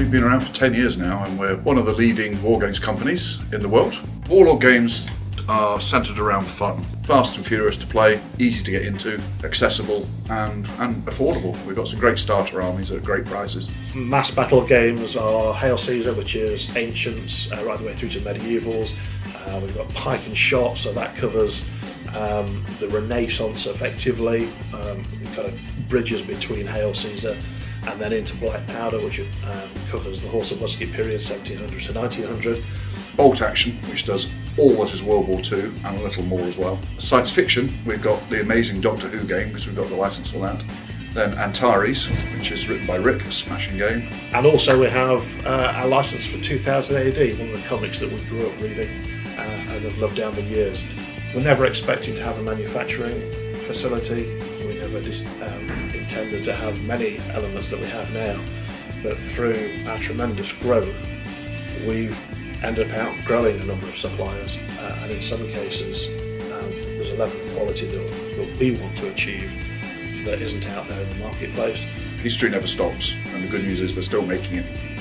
We've been around for 10 years now and we're one of the leading war games companies in the world. Warlord games are centred around fun. Fast and furious to play, easy to get into, accessible and, and affordable. We've got some great starter armies at great prices. Mass battle games are Hail Caesar, which is ancients uh, right the way through to medievals. Uh, we've got Pike and Shotte, so that covers um, the Renaissance effectively. Um, kind of bridges between Hail Caesar and then into Black Powder, which um, covers the horse and musket period 1700 to 1900. Bolt action, which does all that is World War II and a little more as well. Science fiction, we've got the amazing Doctor Who game because we've got the license for that. Then Antares, which is written by Rick, a smashing game. And also we have uh, our license for 2000 AD, one of the comics that we grew up reading uh, and have loved down the years. We're never expecting to have a manufacturing facility. We never um, intended to have many elements that we have now. But through our tremendous growth, we've ended up outgrowing a number of suppliers, uh, and in some cases, um, there's a level of quality that, that we want to achieve that isn't out there in the marketplace. History never stops, and the good news is they're still making it.